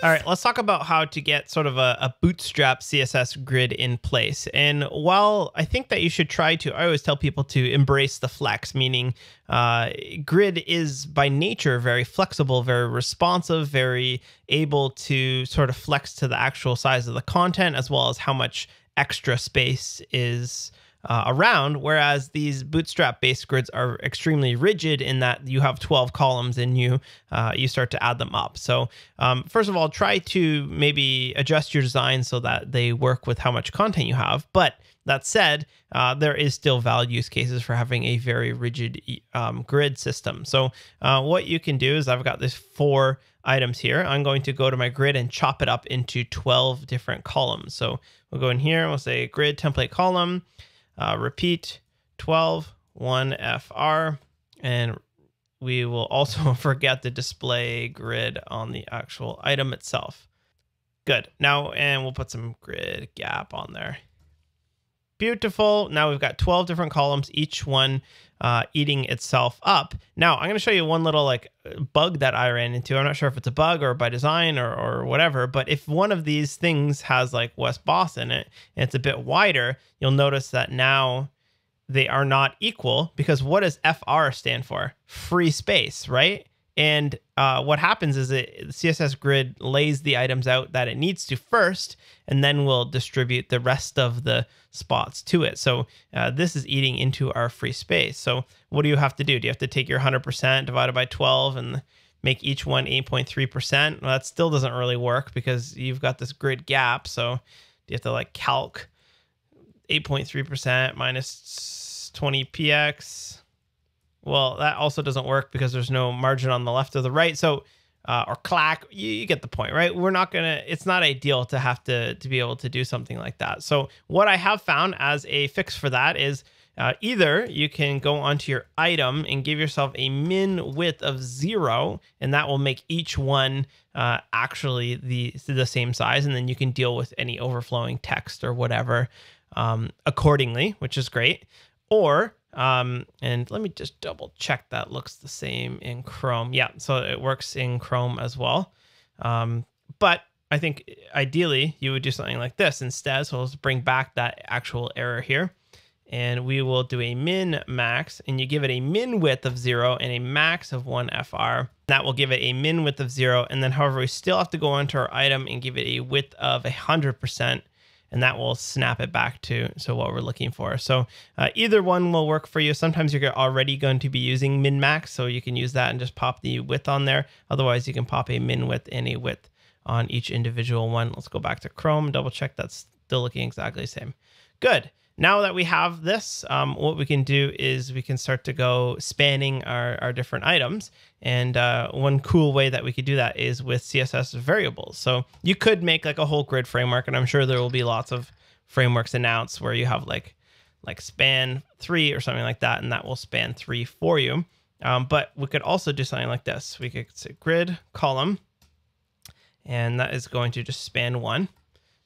All right, let's talk about how to get sort of a, a, bootstrap CSS grid in place. And while I think that you should try to, I always tell people to embrace the flex, meaning uh, grid is by nature very flexible, very responsive, very able to sort of flex to the actual size of the content as well as how much extra space is uh, around, whereas these bootstrap based grids are extremely rigid in that you have 12 columns and you uh, you start to add them up. So um, first of all, try to maybe adjust your design so that they work with how much content you have. But that said, uh, there is still valid use cases for having a very rigid um, grid system. So uh, what you can do is I've got this four items here. I'm going to go to my grid and chop it up into 12 different columns. So we'll go in here and we'll say grid template column. Uh, repeat 12, 1FR, and we will also forget the display grid on the actual item itself. Good. Now, and we'll put some grid gap on there. Beautiful. Now we've got 12 different columns, each one uh, eating itself up. Now I'm going to show you one little like bug that I ran into. I'm not sure if it's a bug or by design or, or whatever, but if one of these things has like Wes Bos in it and it's a bit wider, you'll notice that now they are not equal because what does FR stand for? Free space, right? And uh, what happens is it CSS grid lays the items out that it needs to first, and then will distribute the rest of the spots to it. So uh, this is eating into our free space. So what do you have to do? Do you have to take your 100% divided by 12 and make each one 8.3%? Well, that still doesn't really work because you've got this grid gap. So you have to like calc 8.3% minus 20px? Well, that also doesn't work because there's no margin on the left or the right. So, uh, or clack, you, you, get the point, right? We're not gonna. It's not ideal to have to to be able to do something like that. So, what I have found as a fix for that is. Uh, either you can go onto your item and give yourself a min width of zero, and that will make each one uh, actually the the same size, and then you can deal with any overflowing text or whatever um, accordingly, which is great. Or um, and let me just double check that looks the same in Chrome. Yeah, so it works in Chrome as well. Um, but I think ideally you would do something like this instead. So let's bring back that actual error here. And we will do a min max, and you give it a min width of zero and a max of one FR. That will give it a min width of zero. And then, however, we still have to go onto our item and give it a width of 100% and that will snap it back to so what we're looking for. So uh, either one will work for you. Sometimes you're already going to be using min max, so you can use that and just pop the width on there. Otherwise, you can pop a min width and a width on each individual one. Let's go back to Chrome, double check that's still looking exactly the same. Good now that we have this, um, what we can do is we can start to go spanning our, our different items. And uh, one cool way that we could do that is with CSS variables. So you could make like a whole grid framework, and I'm sure there will be lots of frameworks announced where you have like like span three or something like that, and that will span three for you. Um, but we could also do something like this. We could say grid column, and that is going to just span one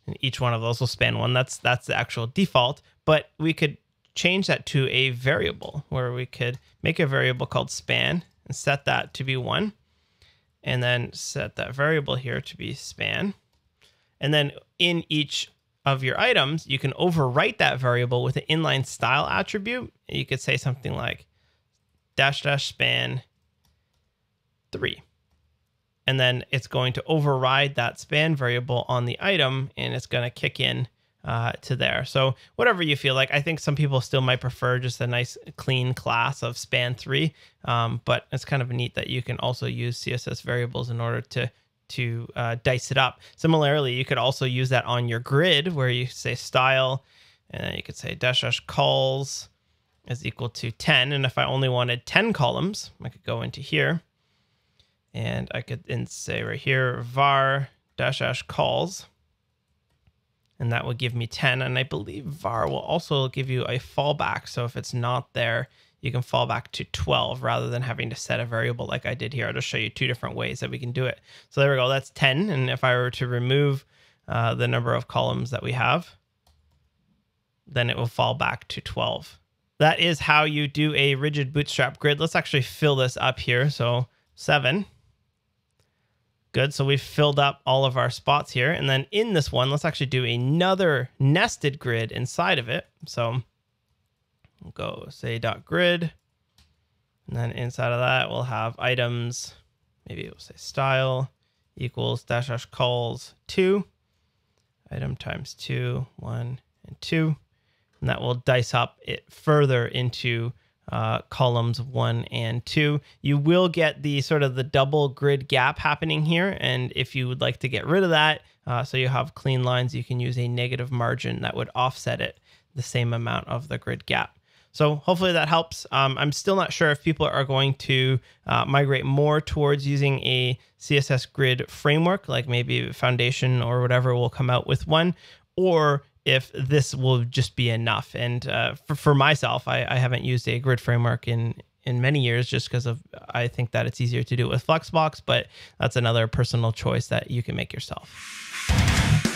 and each one of those will span one. That's that's the actual default, but we could change that to a variable where we could make a variable called span and set that to be one, and then set that variable here to be span. And then in each of your items, you can overwrite that variable with an inline style attribute. You could say something like dash dash span three and then it's going to override that span variable on the item and it's going to kick in uh, to there. So whatever you feel like, I think some people still might prefer just a nice clean class of span three, um, but it's kind of neat that you can also use CSS variables in order to to uh, dice it up. Similarly, you could also use that on your grid where you say style, and then you could say dash dash cols is equal to 10. And if I only wanted 10 columns, I could go into here and I could then say right here, var dash dash cols. And that will give me 10. And I believe var will also give you a fallback. So if it's not there, you can fall back to 12 rather than having to set a variable like I did here. I'll just show you two different ways that we can do it. So there we go. That's 10. And if I were to remove uh, the number of columns that we have, then it will fall back to 12. That is how you do a rigid bootstrap grid. Let's actually fill this up here. So seven Good. So we've filled up all of our spots here. And then in this one, let's actually do another nested grid inside of it. So we'll go say dot grid. And then inside of that, we'll have items. Maybe we'll say style equals dash dash cols two. Item times two, one, and two. And that will dice up it further into uh, columns one and two. You will get the sort of the double grid gap happening here. And if you would like to get rid of that, uh, so you have clean lines, you can use a negative margin that would offset it the same amount of the grid gap. So hopefully that helps. Um, I'm still not sure if people are going to uh, migrate more towards using a CSS grid framework, like maybe Foundation or whatever will come out with one, or if this will just be enough. And uh, for, for myself, I, I haven't used a grid framework in in many years just because of I think that it's easier to do it with Flexbox, but that's another personal choice that you can make yourself.